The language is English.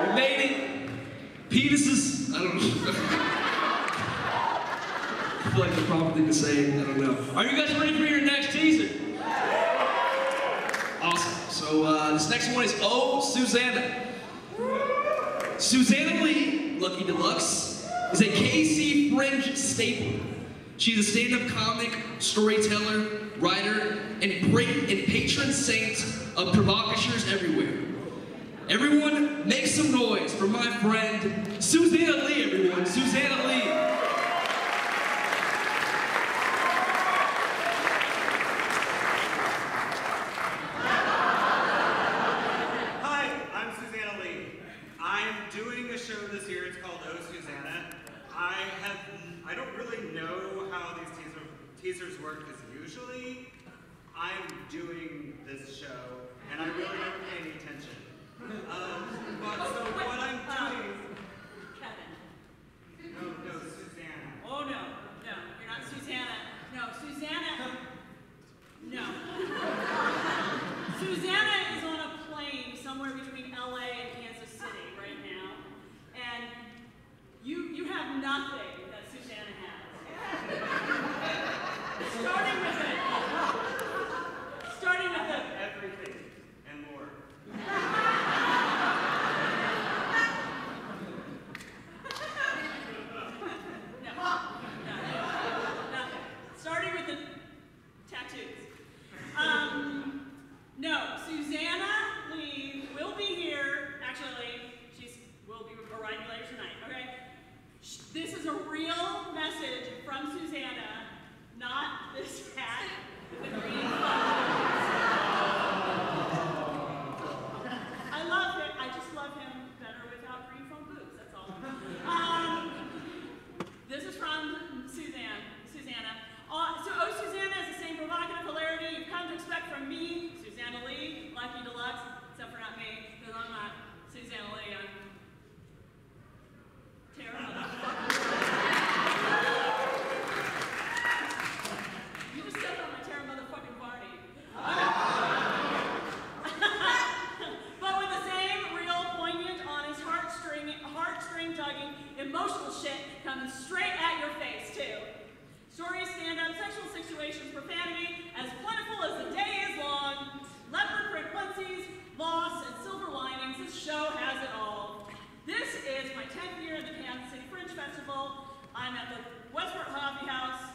We made it. Penises. I don't know. I feel like the proper thing to say. I don't know. Are you guys ready for your next teaser? Awesome. So uh, this next one is Oh Susanna. Susanna Lee, Lucky DeLuxe, is a KC Fringe staple. She's a stand-up comic, storyteller, writer, and, and patron saint of provocateurs everywhere. Everyone, make some noise for my friend Susanna Lee, everyone. Susanna Lee. Hi, I'm Susanna Lee. I'm doing a show this year. It's called Oh Susanna. I have I don't really know how these teaser, teasers work because usually I'm doing this show and I really don't pay any attention. Um, but so what I'm doing Kevin. no no Susanna. Oh no, no, you're not Susanna. No, Susanna. No. Susanna is on a plane somewhere between LA and Kansas City right now, and you you have nothing your face, too. Stories, stand-up, sexual situations, profanity, as plentiful as the day is long. Leopard print onesies, loss, and silver linings. This show has it all. This is my 10th year at the Kansas City Fringe Festival. I'm at the Westport Coffee House.